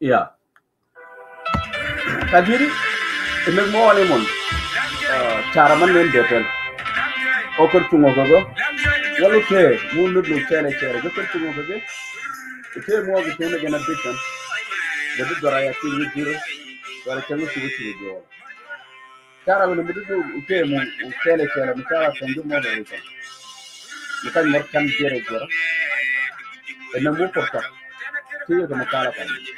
ya kadiri nag mo wale mon ah, cara man nen beten o kor tungo gogo walu ke mu nut lu chere chere go kor tungo gogo ke mo go tene gena bitan da du dora ya ti jiro dora tangu ti ti jo cara wala mu du ke mu chere chere mu cara tangu mo bitan mu kan mer kan chere chere ena mu porta ti yo mo kala kan Bakar ena mo jom mo dikara te wolom udurman goji de nene jigi badi ji mo mu udurman goji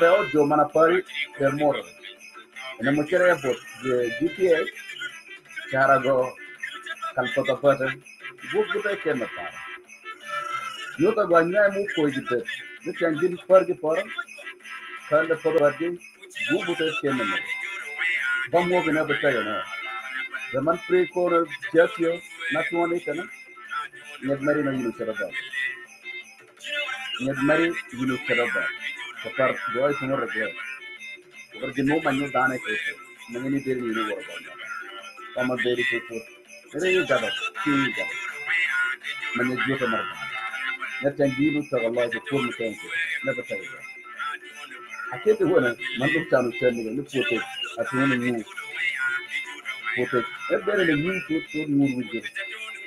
be o jo mana pari per moro ene mo chere bot je gta cara go kal pota pata bu bu te ken na para yo ta gwa nya mu ko jite ne kan jin par ge para kal de pota pata bu bu te ken na ba mo ge na ba ta na zaman pre ko na jasio na tuani kana nyad mari na yinu chere ba nyad mari yinu chere E ni to to ni wuje.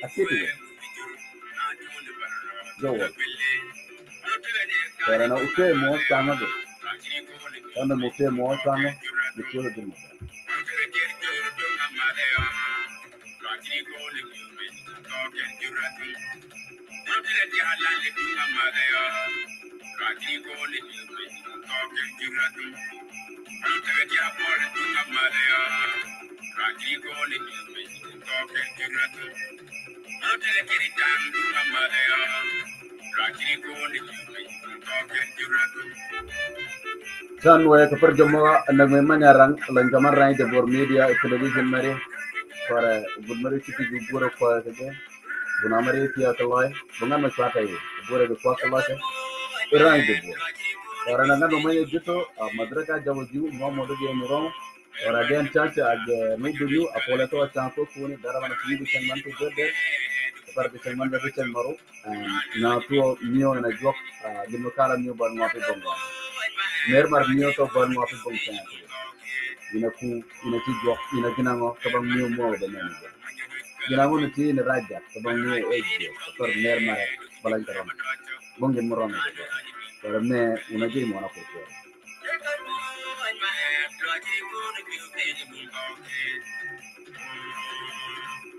Akete wona. Yo wa. Pero no usted mo tanga de. Cuando mo usted mo tanga, mo. San we ka per jomo nag me manyarang lan kamar rai de bor media e television mare para bud mare ci ju bura ko ka de buna mare ti ya kalai bunga ma chata yi bura de ko kala ke rai de bor para na no me jito madraka jawo ju mo mo de mi rom ora gen chacha ag me du apole to chanko kuni daravana ti bi chen man to de farde man da Richel Maro eh, na to mio na jok eh, di mo kala mio ban wapi bongo mer mar mio to ban wapi bongo sana ina ku ina ki jok ina ginango to ban mio mo da men ginango ni raja to ban mio e jio to far mer mar balan taron bongo mo ron me una gi mo na ko to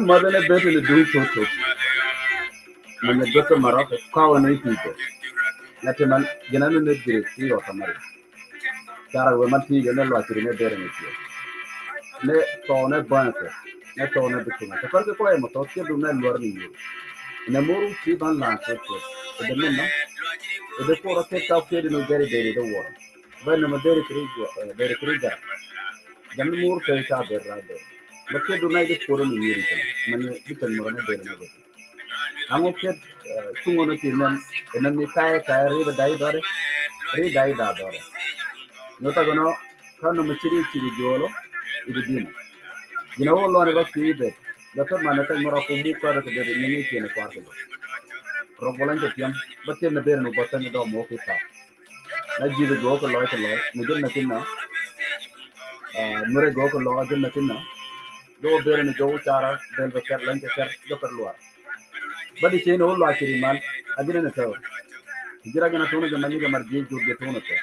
madane bete le du to to. Mane bete mara ko kawa ne tito. Na te man gena ne ne dire ti ro tamare. Cara we man ti gena lo atiri carawe mantigi ne lwachiri ne bere metie ne tone banke ne tone bituma to karke ko emo to ke dum ne lwar ni ni ne moru ki ban lan se ko de men na de ko ra ke ta ke de no bere bere de wor ba ne ma bere kri go bere kri ga jam ne moru ke ta bere ra de ba ke dum ne de ko ro ni ni ni mane bitan mo ne bere ne amo ke tungo no ti men ne ne ta ta re ba dai dare re dai da dare No ta gono kanu machiri chiri jolo idi dina. Gina wo lo ne ba ti be. Da ta mana ta mora ko mu ka da de ni ke ne kwar ko. Ro bolan ke tiam bakke ne bere no batan do mo ke ta. Na ji de go ko lo ko lo. Mu na tinna. Mure go ko lo ajin na tinna. do bere ni do cara del be ker lan ker do per luar badi che no lo akiri man agina ne taw jira gana tono ga mani ga marji jo ge tono te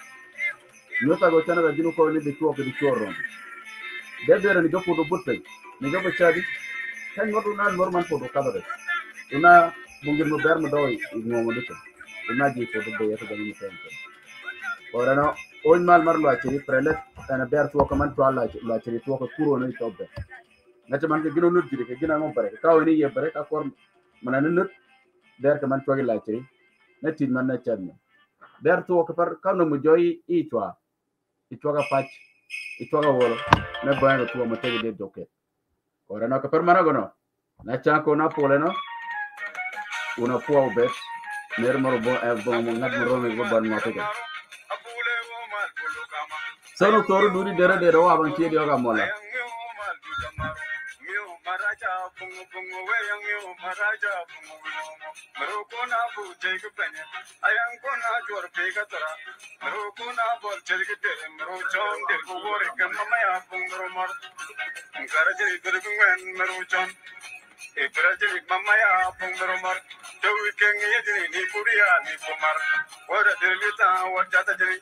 no ta go tana da jinu ko ni de ko ko di chorron de bere ni do ko do butte ni do be chadi kan ngodu nan norman ko do kadare una bungir mo ber mo do ngo mo dito una ji ko do ya to ga ni tente ora no on mal mar lo akiri prelet ana ber to ko man alla lo akiri to ko kuro no to be. Ngati man ke gino nut jiri ke gina ngom bare. Ka woni ye bare ka kor mana nut der ke man togi la chiri na tin man na channe der to ko par ka no mu joyi i twa itwaga pach itwaga wolo ne bango tuwa mategi de doke ora na kaper manago no? Na chanko na pole no? Una puwa ubet mer moro bo e bo mo ngad mo rome go ban mo tege sono toru duri dere dere wa ban kedi oga mola maraja bungo bungo we yang maraja bungo Maroko na bu jega plane. Ayang ko na jor pega tara. Maroko na bol jega tere. Maro chon de ko gore kam ma ya pung ro mar. Kara je idur gwen maro chon. Mama ya pung ro mar. Jawi kengi je ni puriya ni pumar. Ora dilita wa jata je.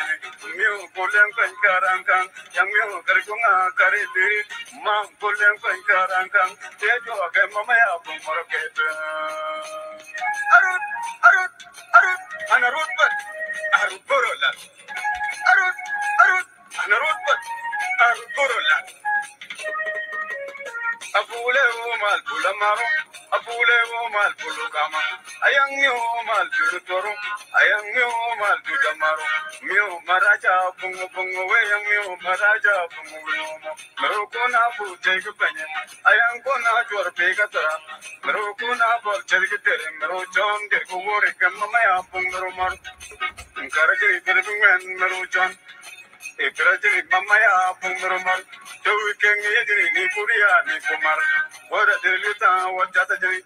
Meu golem kan karangkan, yang meu kerjunga kari di, ma golem Arut, karangkan, dia juga ke mama ya pun merket. Arut, arut, arut, ana arut bat, arut borola. Arut, arut, ana arut bat, arut borola apule womal bula maro apule womal bulu kama ayang mi womal bulu ayang mi womal bula maro mi maraja pungu pungu we yang mi maraja pungu womo mero kona bute ke ayang kona jor pega tara mero kona bol chel ke tere mero chon ke ko wore kamma ya pungu maro kar ke tere men mero chon Ikra jiri mama ya bungurumar. Jawi kengi jiri ni kuriya ni kumar. Wada jiri wajata jiri.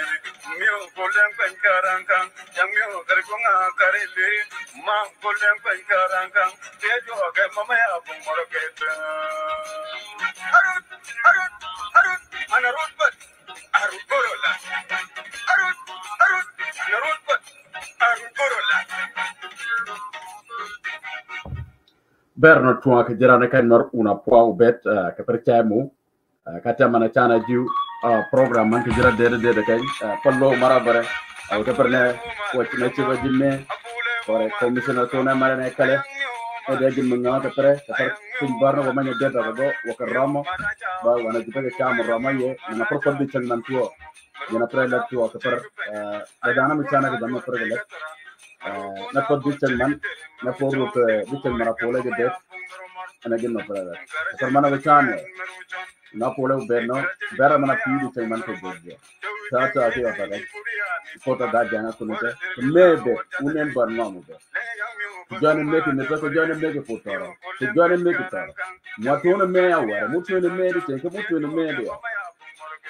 mio golem pen karangkang yang mio kerkunga karili ma golem pen karangkang dia juga ke mama ya bung moroket harut harut harut mana rut bet harut borola harut harut mana rut bet harut borola Bernard Tuan che dirà eh, che non una può bet che perché mu che te manacana giù. Program man ke jira dede dede uh, pallo mara bare au ke perne ko tina ci ba jimme ore commissioner to na mara ne kale e de jimme ngama ke pere ke per tum barno ba manya dede ba go wo ke ramo ba wana jibe ke chama ramo ye na pro propos di chen man tuo yana pre la tuo per uh, da dana mi chana ke dama pre ke na pot di chen man na por rut di chen mara pole ke det ana gin no pre per mana ke chane na pole be no bera mana pi di chen man ke det sa sa ke apa kan kota da jana kunu te mebe unen bar no mo be jani meki ne ko jani meki futara to jani meki ta ma to ne me awara mutu ne me di chen ke mutu ne me de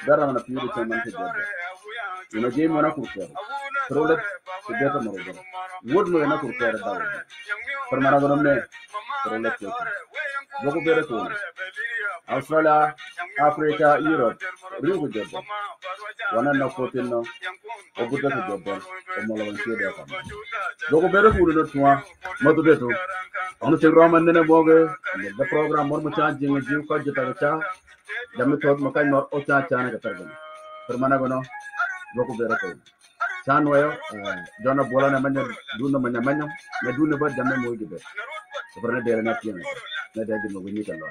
bera mana pi di chen man ke det ka pergana per mana Boko bere ko san wayo jona bola na manya dunna manya manya na dunna ba damme mo gibe sebenarnya daerah na tiene na daerah mo gunyi kan lo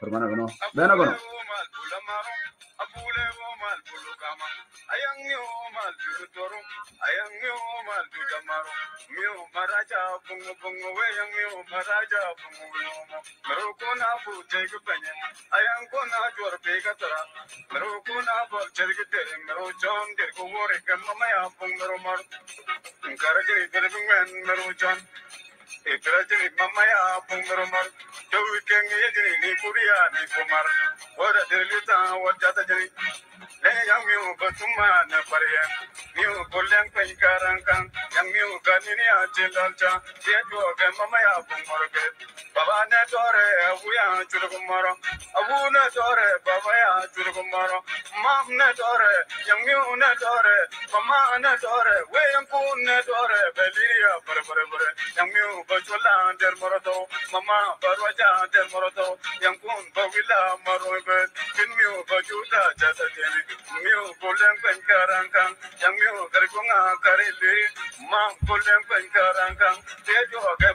permana gono bena gono ayang yo mal du toro ayang yo mal du damaro mio maraja bungo bungo we yang mio maraja bungo we mero ko na bu ko panye ayang ko na jor pe ka tara mero ko na cher ke tere mero chon der ko wore kan mama ya bung mero mar kar ke der bung men mero chon Itrajini mama ya pungro mar Jawi kengi yajini ni kuriya ni kumar Wada dilita wajata jini Le miu batuma na pariya Miu kulyang penkaran kan Yang miu kanini ajilalcha Tiaju ke mama ya pungro Baba ne tore abu ya chulukumaro Abu ne tore baba ya chulukumaro Mam ne tore yang miu ne tore Mama ne tore we yang ne tore Beliya bare bare bare Yang miu bachola der moroto Mama barwaja der moroto Yang bawila maroibe Kin miu bajuda jata Miu golem pen karangkang, yang miu kari kunga kari diri, ma golem tejo ke